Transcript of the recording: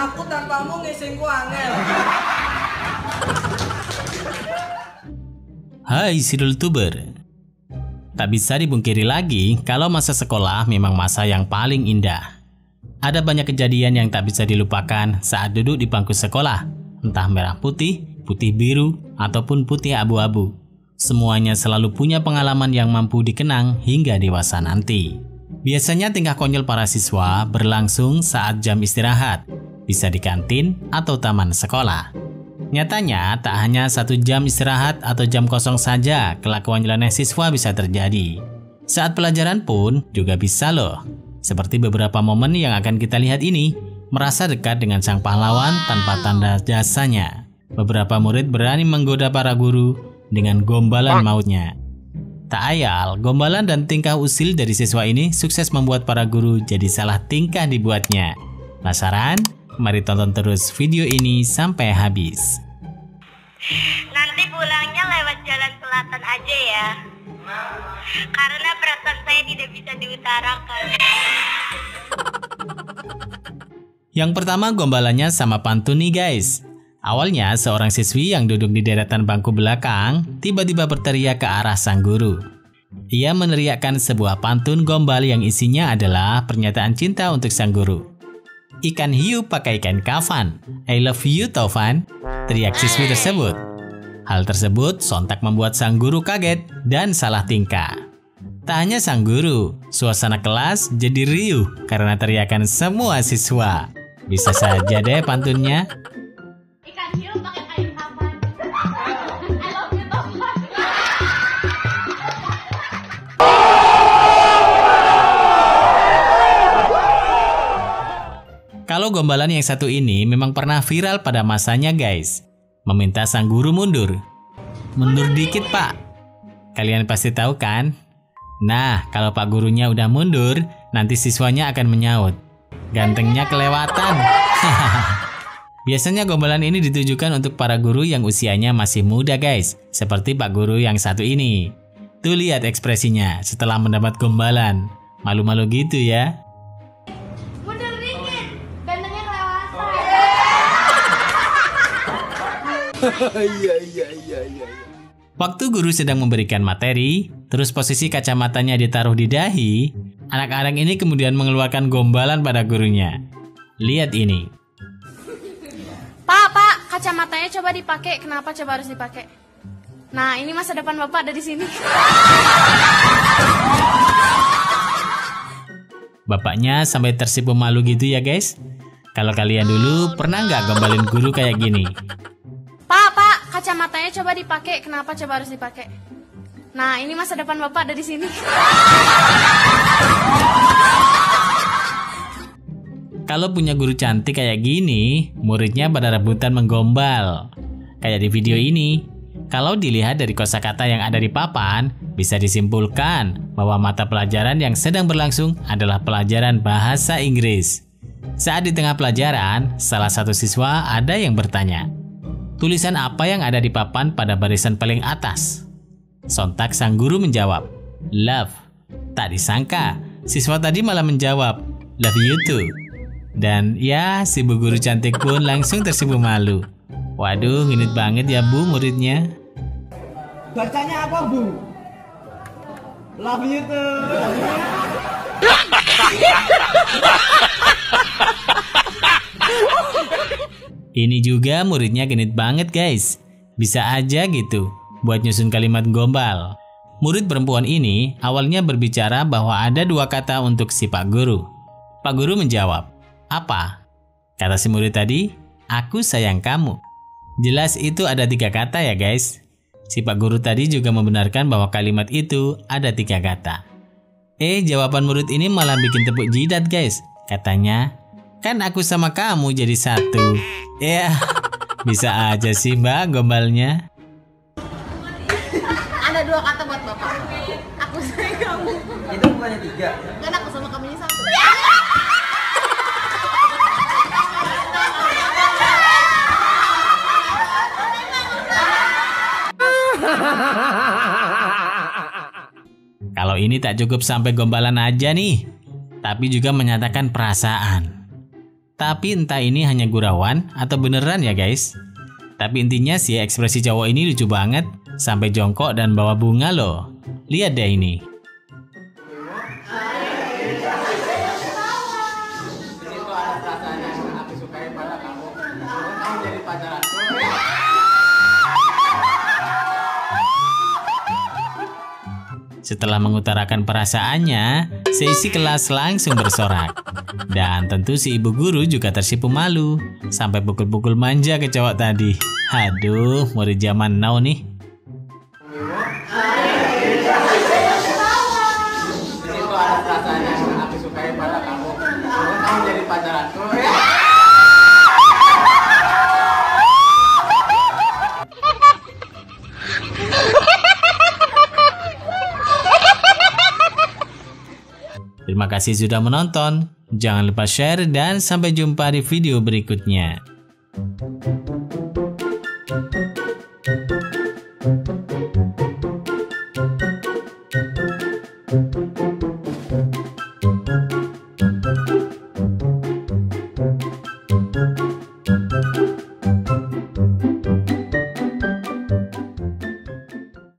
Aku tanpamu ngisingku angel. Hai Sidul Tuber. Tak bisa dibungkiri lagi kalau masa sekolah memang masa yang paling indah. Ada banyak kejadian yang tak bisa dilupakan saat duduk di bangku sekolah, entah merah putih, putih biru, ataupun putih abu-abu. Semuanya selalu punya pengalaman yang mampu dikenang hingga dewasa nanti. Biasanya tingkah konyol para siswa berlangsung saat jam istirahat, bisa di kantin atau taman sekolah. Nyatanya, tak hanya satu jam istirahat atau jam kosong saja kelakuan nyeleneh siswa bisa terjadi. Saat pelajaran pun juga bisa loh. Seperti beberapa momen yang akan kita lihat ini, merasa dekat dengan sang pahlawan tanpa tanda jasanya. Beberapa murid berani menggoda para guru dengan gombalan mautnya. Tak ayal, gombalan dan tingkah usil dari siswa ini sukses membuat para guru jadi salah tingkah dibuatnya. Penasaran? Mari tonton terus video ini sampai habis. Nanti pulangnya lewat jalan selatan aja ya. Karena perasaan saya tidak bisa diutarakan. Yang pertama gombalannya sama pantun nih guys. Awalnya seorang siswi yang duduk di deretan bangku belakang tiba-tiba berteriak ke arah sang guru. Ia meneriakkan sebuah pantun gombal yang isinya adalah pernyataan cinta untuk sang guru. Ikan hiu pakai ikan kafan. I love you Taufan. Teriak siswi tersebut. Hal tersebut sontak membuat sang guru kaget dan salah tingkah. Tak hanya sang guru, suasana kelas jadi riuh karena teriakan semua siswa. Bisa saja deh pantunnya. Kalau gombalan yang satu ini memang pernah viral pada masanya guys. Meminta sang guru mundur. Mundur dikit pak. Kalian pasti tahu kan? Nah, kalau pak gurunya udah mundur, nanti siswanya akan menyaut. Gantengnya kelewatan. Biasanya gombalan ini ditujukan untuk para guru yang usianya masih muda guys. Seperti pak guru yang satu ini. Tuh lihat ekspresinya setelah mendapat gombalan. Malu-malu gitu ya. Waktu guru sedang memberikan materi, terus posisi kacamatanya ditaruh di dahi, anak-anak ini kemudian mengeluarkan gombalan pada gurunya. Lihat ini. Pak, Pak, kacamatanya coba dipakai. Kenapa coba harus dipakai? Nah, ini masa depan Bapak ada di sini. Bapaknya sampai tersipu malu gitu ya guys. Kalau kalian dulu pernah nggak gombalin guru kayak gini? Kacamatanya coba dipakai. Kenapa coba harus dipakai? Nah, ini masa depan Bapak ada di sini. Kalau punya guru cantik kayak gini, muridnya pada rebutan menggombal. Kayak di video ini. Kalau dilihat dari kosakata yang ada di papan, bisa disimpulkan bahwa mata pelajaran yang sedang berlangsung adalah pelajaran bahasa Inggris. Saat di tengah pelajaran, salah satu siswa ada yang bertanya, "Tulisan apa yang ada di papan pada barisan paling atas?" Sontak sang guru menjawab, "Love." Tak disangka, siswa tadi malah menjawab, "Love you too." Dan ya, si bu guru cantik pun langsung tersipu malu. Waduh, genit banget ya bu muridnya. Bacanya apa, Bu? Love you too. Ini juga muridnya genit banget guys. Bisa aja gitu buat nyusun kalimat gombal. Murid perempuan ini awalnya berbicara bahwa ada dua kata untuk si Pak Guru. Pak Guru menjawab, apa? Kata si murid tadi, aku sayang kamu. Jelas itu ada tiga kata ya guys. Si Pak Guru tadi juga membenarkan bahwa kalimat itu ada tiga kata. Eh, jawaban murid ini malah bikin tepuk jidat guys. Katanya, kan aku sama kamu jadi satu. Ya, bisa aja sih mbak gombalnya. Ada dua kata buat Bapak. Aku sayang kamu. Itu bukannya tiga. Kan aku sama kamu ini satu. Kalau ini tak cukup sampai gombalan aja nih, tapi juga menyatakan perasaan. Tapi entah ini hanya gurauan atau beneran ya guys. Tapi intinya sih ekspresi cowok ini lucu banget. Sampai jongkok dan bawa bunga loh. Lihat deh ini. Setelah mengutarakan perasaannya, sesi kelas langsung bersorak. Dan tentu si ibu guru juga tersipu malu, sampai pukul-pukul manja ke cowok tadi. Aduh, murid zaman now nih. Kasih sudah menonton. Jangan lupa share dan sampai jumpa di video berikutnya.